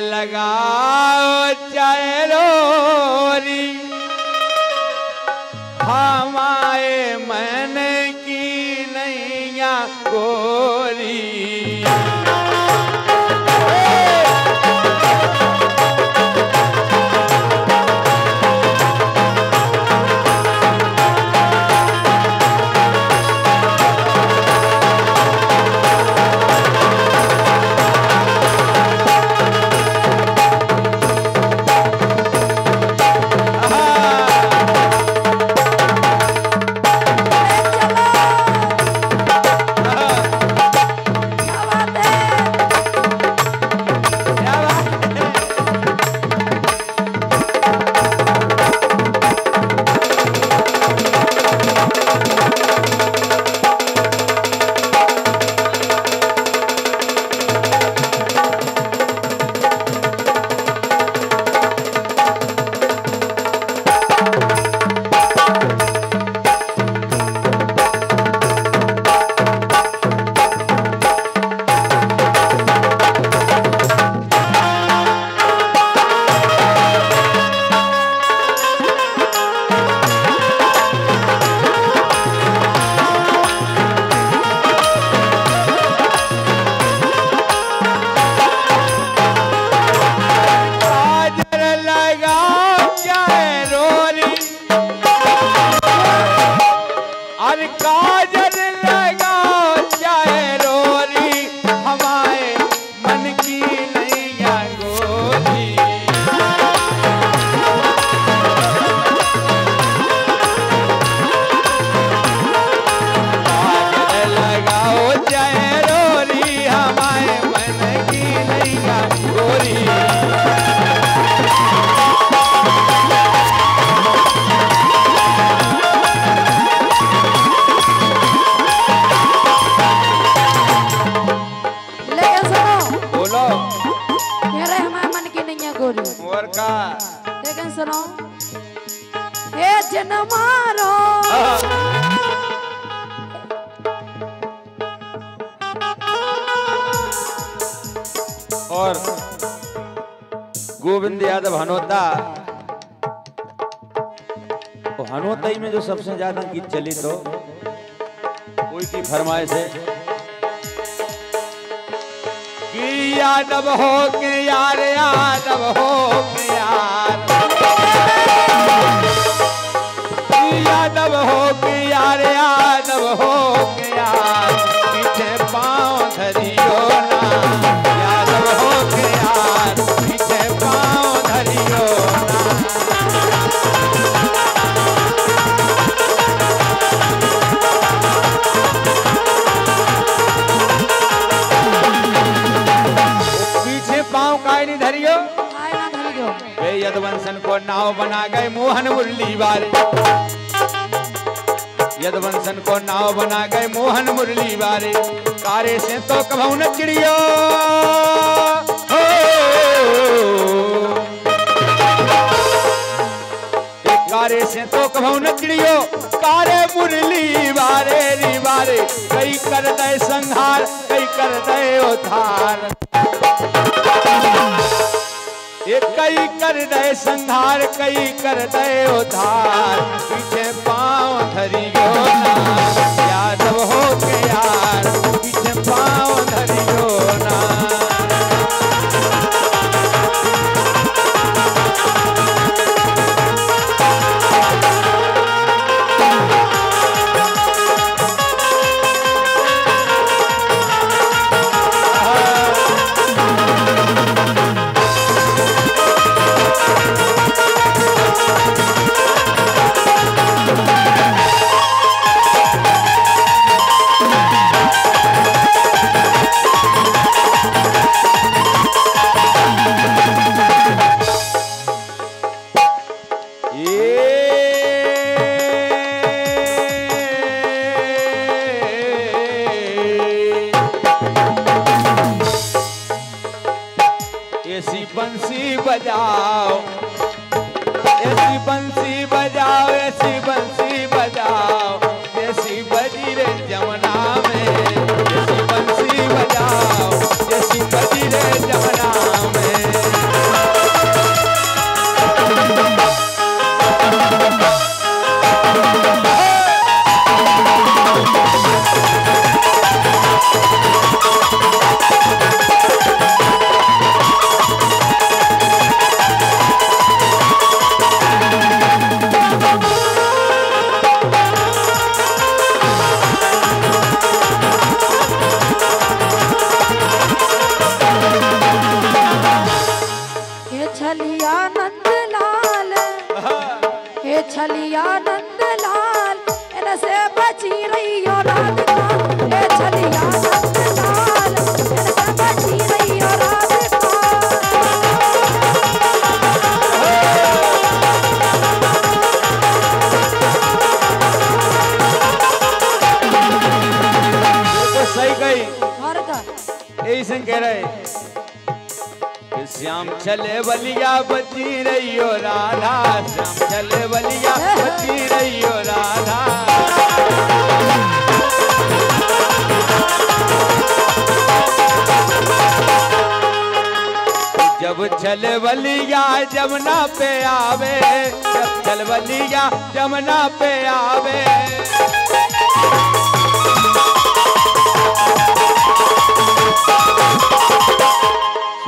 लगाओ चलोरी। हमारे मन की नैया गोरी। रहे हमारे मन की नहीं है गोरी और का लेकिन सुनो हे जन मारो और गोविंद यादव हनोता। तो हनोता ही में जो सबसे ज़्यादा गीत चली तो कोई की फरमाइश है। यादव हो के यार यादव हो के यार। यादव हो के यार यादव हो बना गए मोहन मुरली वाले। यदवंशन को नाव बना गए मोहन मुरली वाले। कारे से तो कभू न चिड़ियो। कारे से तो कभू न चिड़ियो। कारे मुरली वारे री वारे कई कर दे संहार, कई कर दे उधार ये कई कर दे संहार, कई कर दे उधार पीछे पाँव धरी यादव हो के श्याम चले बलिया बची हो राधा श्याम चले बलिया बची हो राधा। जब चल बलिया जमुना पे आवे, जब चल बलिया जमुना पे आवे।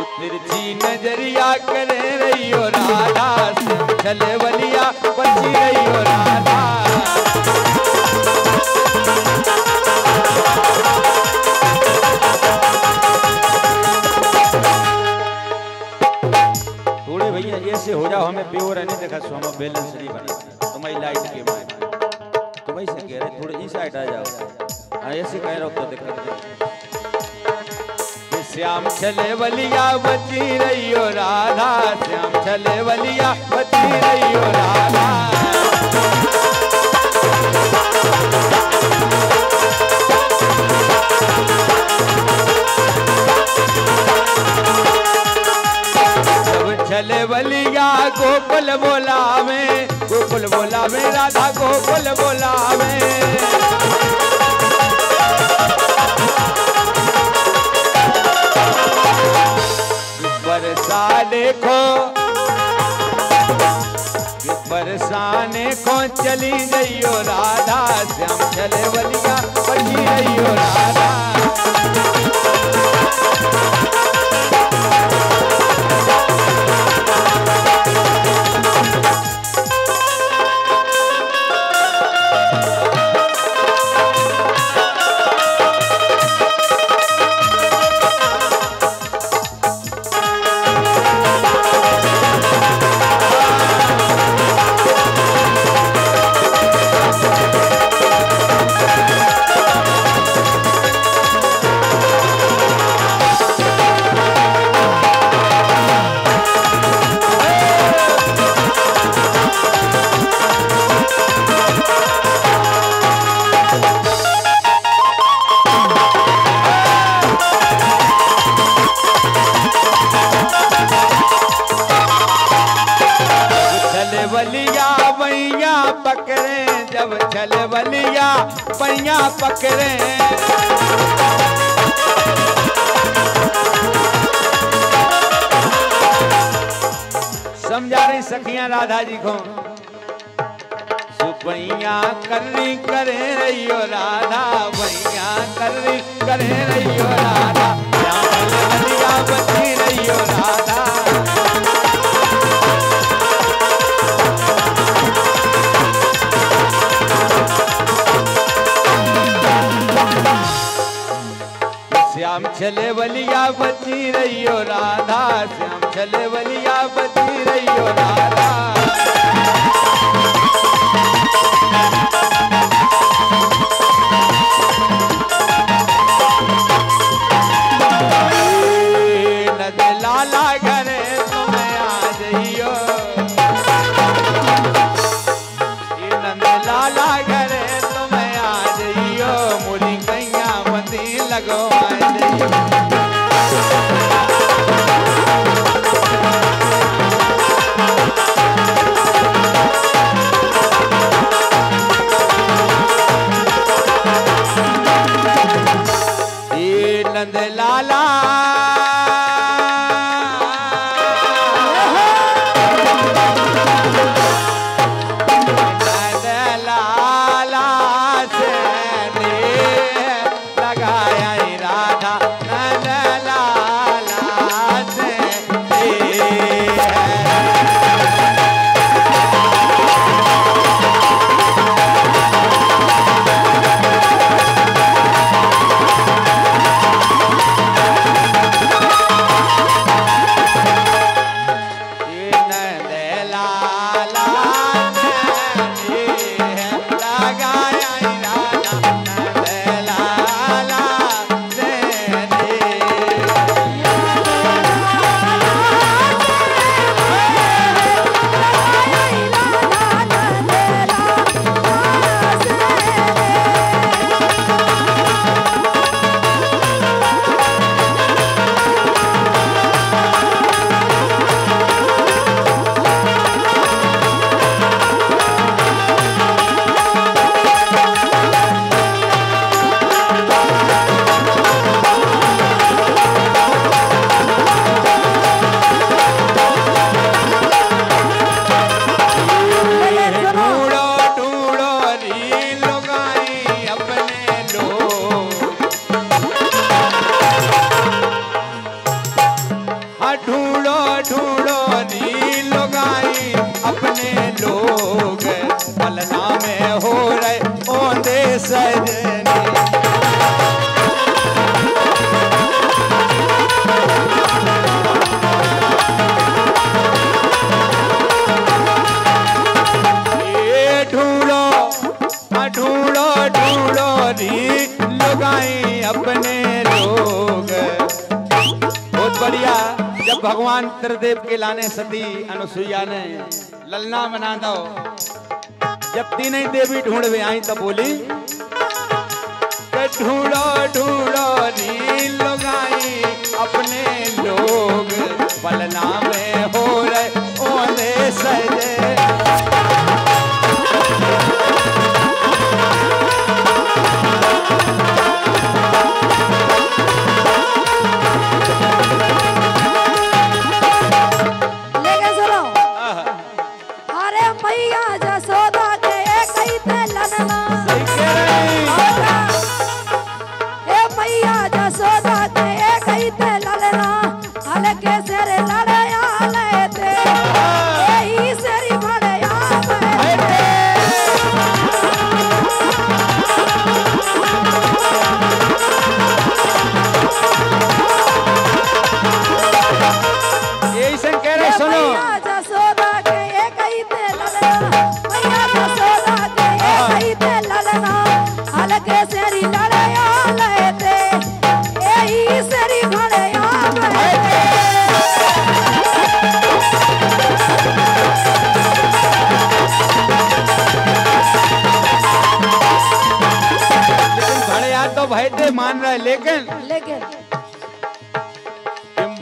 सुतिरछी नज़रिया करे रही हो राधा, चले बलिया बची रही हो राधा। हो जाओ, हमें प्योर नहीं देखा सो हम बैलेंस नहीं बना तुम्हारी लाइट के मारे तुम ऐसे कह रहे थोड़े इस साइड आ जाओ। हाँ ऐसे कह रहे तो दिक्कत नहीं श्याम चले बलिया बची हो राधा। श्याम चले बलिया बची हो राधा। चले बलिया गोकुल बोला में गोकुल बोला में राधा गोकुल बोला में बरसा देखो बरसाने को चली जइयो राधा श्याम चले बलिया बनी जइयो राधा। पकड़े समझा रही सखिया राधा जी को? सुपैया करनी करे रही राधा भैया करी करे रही राधा। बढ़िया, जब भगवान त्रिदेव के लाने सती अनुसुईया ने ललना मना दो जब तीन ही देवी ढूंढवे आई तो बोली तो ढूंढो ढूंढो, नील गाई अपने लोग पलना में हो रहे सजे।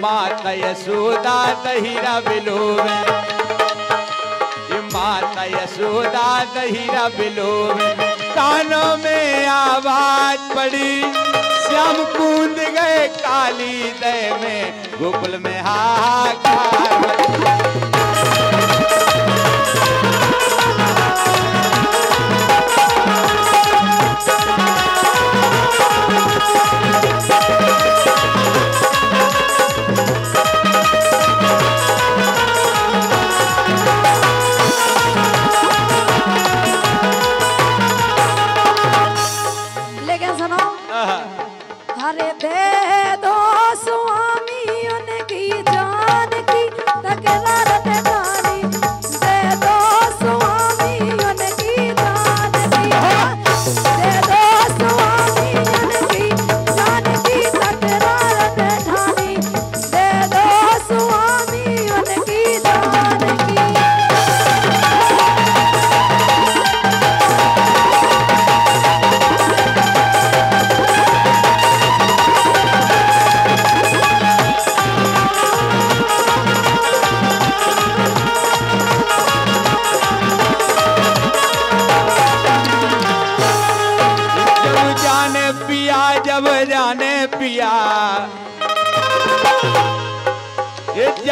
माता सुदा दहिरा बिलोवे माता सुदा दहिरा बिलोवे कानों में आवाज़ पड़ी, श्याम कूद गए काली दे में। गुपल में हाहाकार।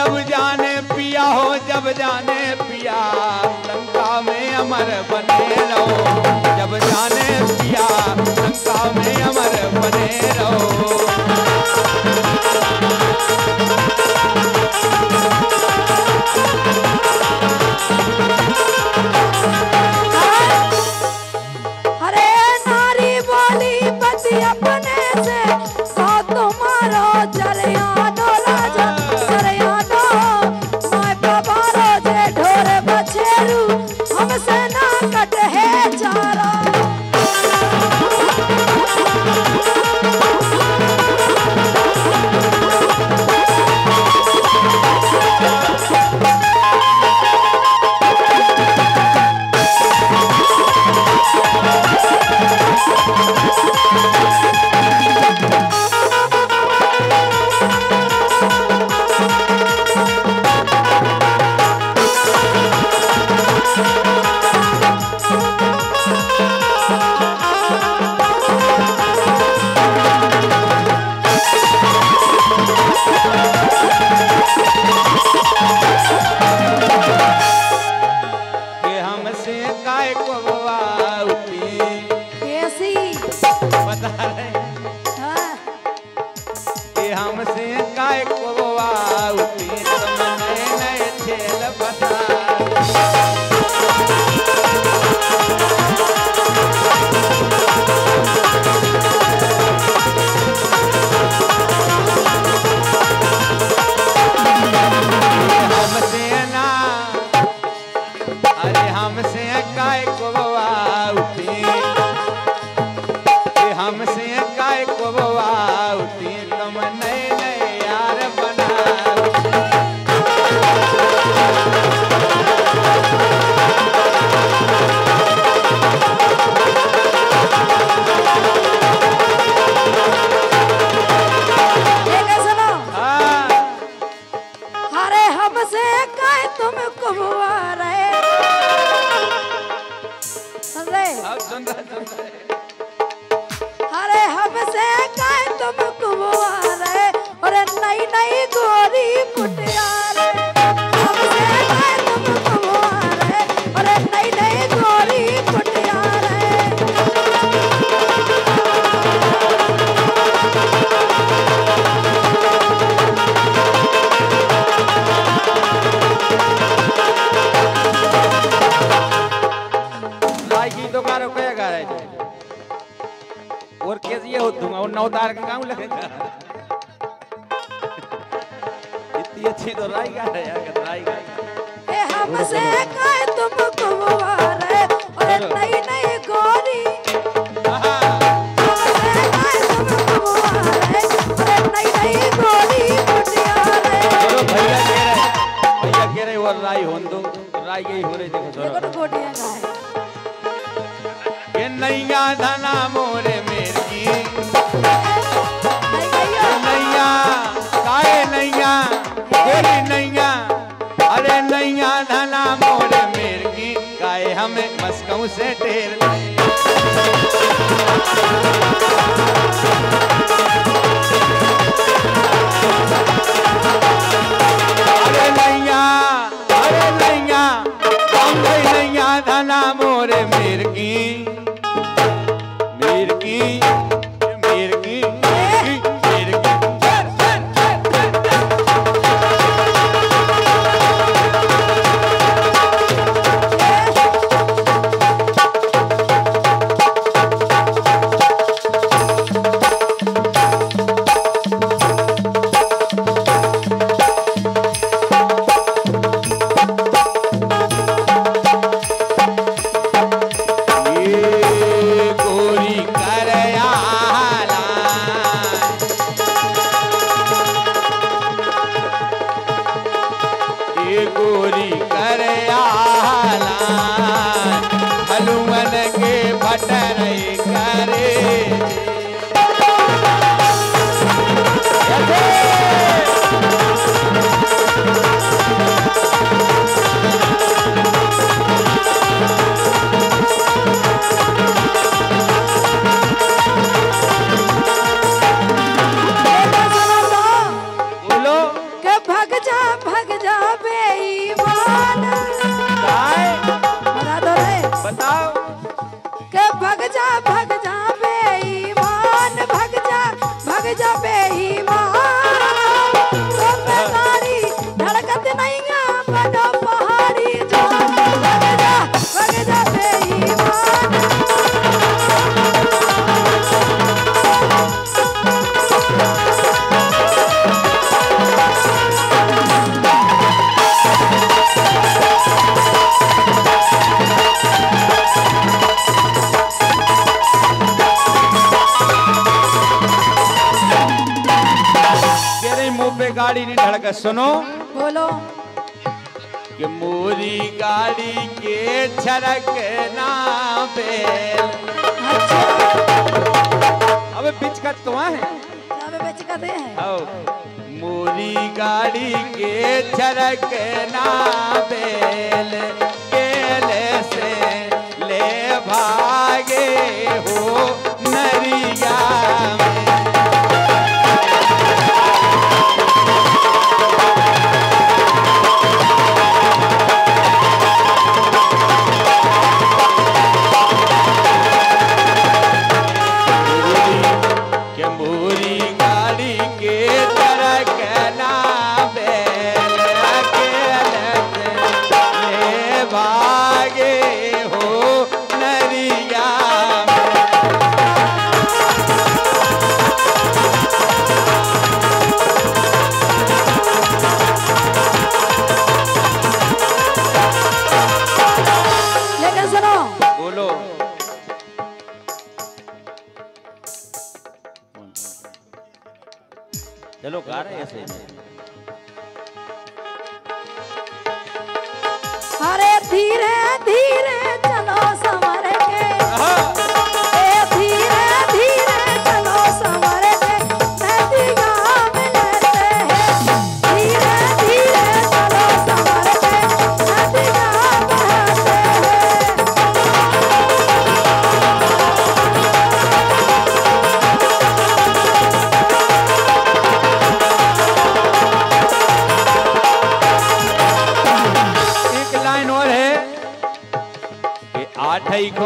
जब जाने पिया हो, जब जाने पिया, लंका में अमर बने रहो। जब जाने पिया, लंका में अमर बने रहो। हमसे काय को इतनी अच्छी तो राई गा हाँ। हाँ। रहे हैं राई गा ए हमसे कह तुम कुंवर और नई नई गोरी। राई हो रही देखो देखो गोटिया का है ये नैया धना मो saber. सुनो। बोलो। कि मोरी गाड़ी के छरक ना पे अच्छा। अब बिचकत तो, तो है। अबे बिचकत है। मोरी गाड़ी के छरक ना बेल केल से ले भागे हो नरिया में।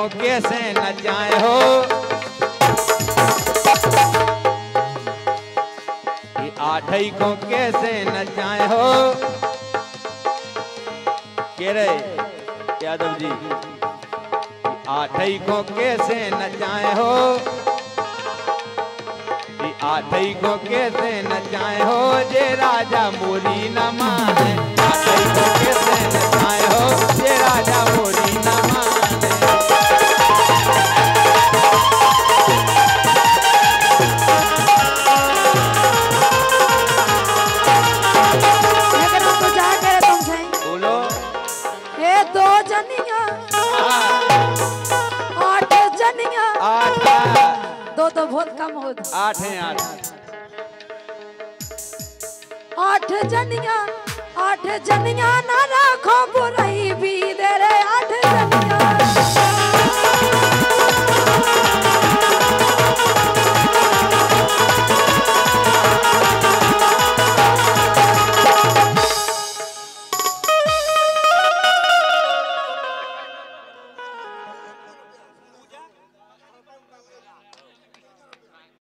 को कैसे न जाए हो। आठई को कैसे न जाए हो। के रे? यादव जी? आठई को कैसे न जाए हो। ये आठई को कैसे न जाए हो। जे राजा मोरी न माने। आठई को कैसे न जाए हो। जे राजा मोरी ਜਨੀਆਂ ਅੱਠ ਜਨੀਆਂ ਨਾਲ